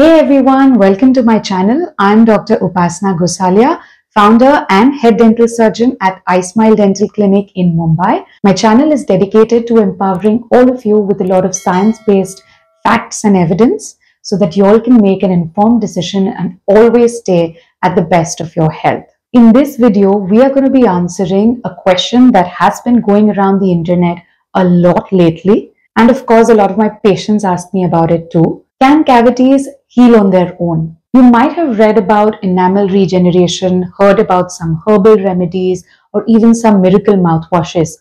Hey everyone, welcome to my channel. I'm Dr. Upasana Gosalia, founder and head dental surgeon at iSmile Dental Clinic in Mumbai. My channel is dedicated to empowering all of you with a lot of science-based facts and evidence so that you all can make an informed decision and always stay at the best of your health. In this video, we are going to be answering a question that has been going around the internet a lot lately. And of course, a lot of my patients ask me about it too. Can cavities heal on their own? You might have read about enamel regeneration, heard about some herbal remedies, or even some miracle mouthwashes.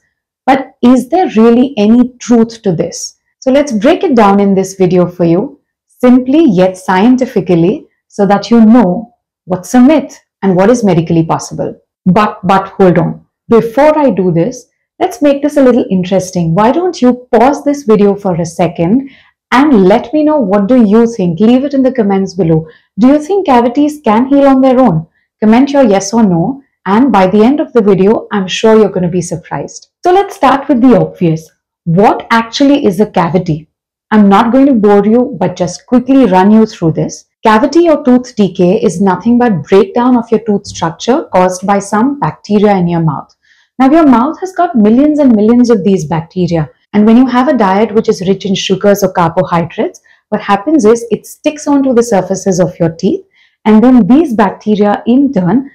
But is there really any truth to this? So let's break it down in this video for you, simply yet scientifically, so that you know what's a myth and what is medically possible. But, but hold on. Before I do this, let's make this a little interesting. Why don't you pause this video for a second and let me know what do you think. Leave it in the comments below. Do you think cavities can heal on their own? Comment your yes or no and by the end of the video, I'm sure you're going to be surprised. So let's start with the obvious. What actually is a cavity? I'm not going to bore you, but just quickly run you through this. Cavity or tooth decay is nothing but breakdown of your tooth structure caused by some bacteria in your mouth. Now your mouth has got millions and millions of these bacteria and when you have a diet which is rich in sugars or carbohydrates, what happens is it sticks onto the surfaces of your teeth and then these bacteria in turn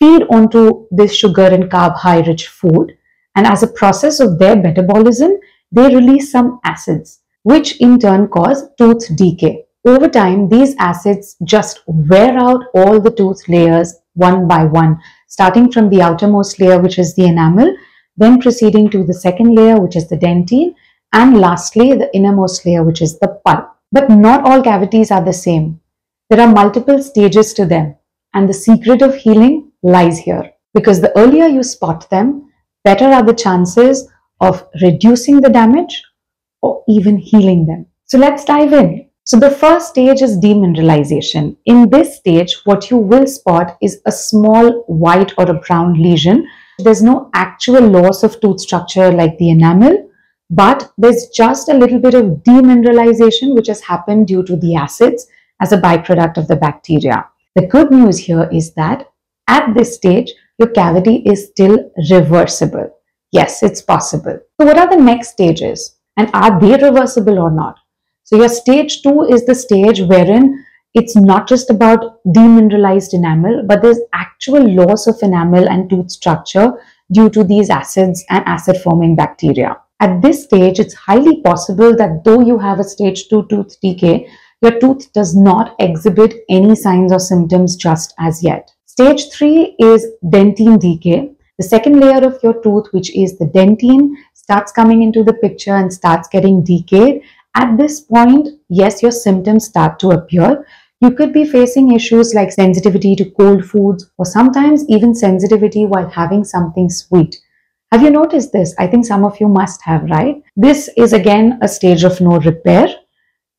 feed onto this sugar and carb high rich food and as a process of their metabolism, they release some acids which in turn cause tooth decay. Over time, these acids just wear out all the tooth layers one by one, starting from the outermost layer, which is the enamel, then proceeding to the second layer, which is the dentine, and lastly, the innermost layer, which is the pulp. But not all cavities are the same. There are multiple stages to them, and the secret of healing lies here. Because the earlier you spot them, better are the chances of reducing the damage or even healing them. So let's dive in. So the first stage is demineralization. In this stage, what you will spot is a small white or a brown lesion. There's no actual loss of tooth structure like the enamel, but there's just a little bit of demineralization which has happened due to the acids as a byproduct of the bacteria. The good news here is that at this stage, your cavity is still reversible. Yes, it's possible. So what are the next stages? And are they reversible or not? So your stage two is the stage wherein it's not just about demineralized enamel, but there's actual loss of enamel and tooth structure due to these acids and acid forming bacteria. At this stage, it's highly possible that though you have a stage 2 tooth decay, your tooth does not exhibit any signs or symptoms just as yet. Stage 3 is dentine decay. The second layer of your tooth, which is the dentine, starts coming into the picture and starts getting decayed at this point, yes, your symptoms start to appear. You could be facing issues like sensitivity to cold foods or sometimes even sensitivity while having something sweet. Have you noticed this? I think some of you must have, right? This is again a stage of no repair.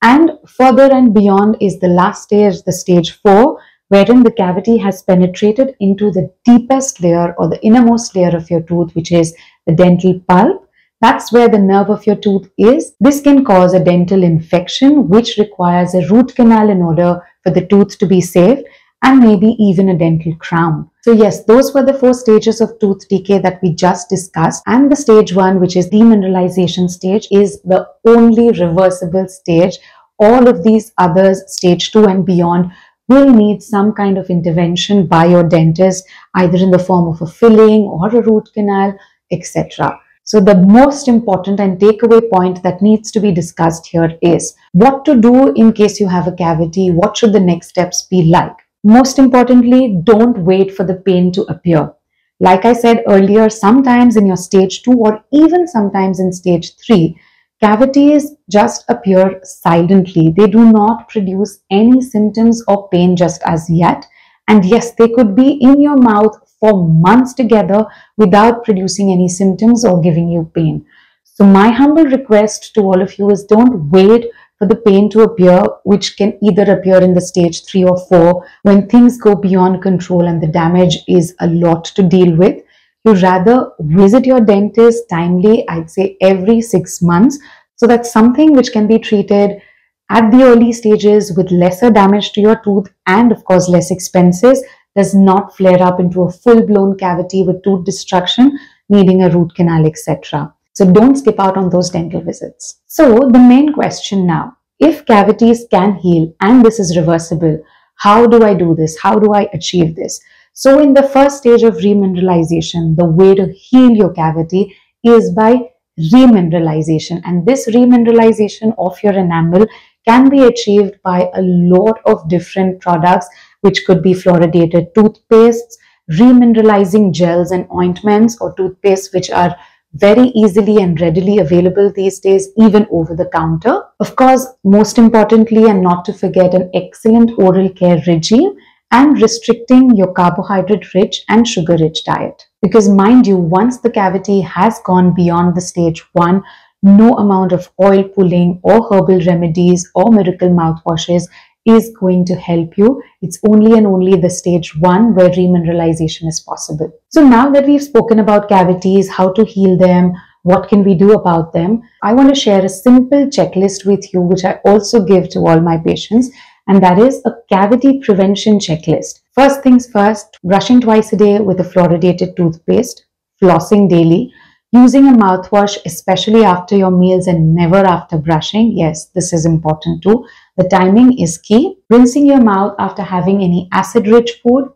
And further and beyond is the last stage, the stage four, wherein the cavity has penetrated into the deepest layer or the innermost layer of your tooth, which is the dental pulp. That's where the nerve of your tooth is. This can cause a dental infection, which requires a root canal in order for the tooth to be saved and maybe even a dental crown. So yes, those were the four stages of tooth decay that we just discussed. And the stage one, which is demineralization stage, is the only reversible stage. All of these others, stage two and beyond, will need some kind of intervention by your dentist, either in the form of a filling or a root canal, etc. So the most important and takeaway point that needs to be discussed here is what to do in case you have a cavity. What should the next steps be like? Most importantly, don't wait for the pain to appear. Like I said earlier, sometimes in your stage two or even sometimes in stage three, cavities just appear silently. They do not produce any symptoms or pain just as yet. And yes, they could be in your mouth for months together without producing any symptoms or giving you pain. So my humble request to all of you is don't wait for the pain to appear, which can either appear in the stage three or four when things go beyond control and the damage is a lot to deal with. You rather visit your dentist timely, I'd say every six months, so that something which can be treated at the early stages with lesser damage to your tooth and of course less expenses does not flare up into a full-blown cavity with tooth destruction needing a root canal etc. So don't skip out on those dental visits. So the main question now, if cavities can heal and this is reversible, how do I do this? How do I achieve this? So in the first stage of remineralization, the way to heal your cavity is by remineralization. And this remineralization of your enamel can be achieved by a lot of different products, which could be fluoridated toothpastes, remineralizing gels and ointments or toothpaste which are very easily and readily available these days, even over the counter. Of course, most importantly, and not to forget, an excellent oral care regime and restricting your carbohydrate rich and sugar rich diet. Because mind you, once the cavity has gone beyond the stage one, no amount of oil pulling or herbal remedies or miracle mouthwashes is going to help you. It's only and only the stage one where remineralization is possible. So now that we've spoken about cavities, how to heal them, what can we do about them, I want to share a simple checklist with you, which I also give to all my patients, and that is a cavity prevention checklist. First things first, brushing twice a day with a fluoridated toothpaste, flossing daily, Using a mouthwash, especially after your meals and never after brushing. Yes, this is important too. The timing is key. Rinsing your mouth after having any acid-rich food.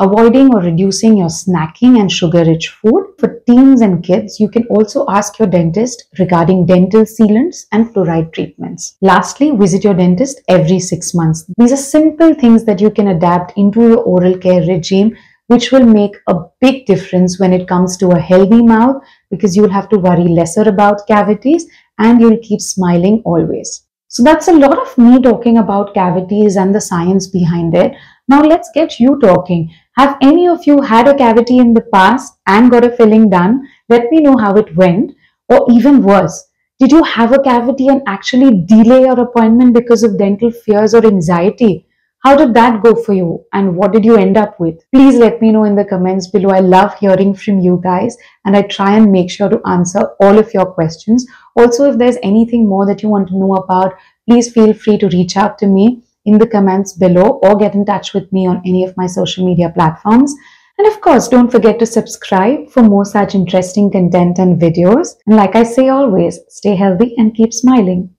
Avoiding or reducing your snacking and sugar-rich food. For teens and kids, you can also ask your dentist regarding dental sealants and fluoride treatments. Lastly, visit your dentist every six months. These are simple things that you can adapt into your oral care regime which will make a big difference when it comes to a healthy mouth because you'll have to worry lesser about cavities and you'll keep smiling always. So that's a lot of me talking about cavities and the science behind it. Now let's get you talking. Have any of you had a cavity in the past and got a filling done? Let me know how it went. Or even worse, did you have a cavity and actually delay your appointment because of dental fears or anxiety? How did that go for you and what did you end up with? Please let me know in the comments below. I love hearing from you guys and I try and make sure to answer all of your questions. Also, if there's anything more that you want to know about, please feel free to reach out to me in the comments below or get in touch with me on any of my social media platforms. And of course, don't forget to subscribe for more such interesting content and videos. And like I say always, stay healthy and keep smiling.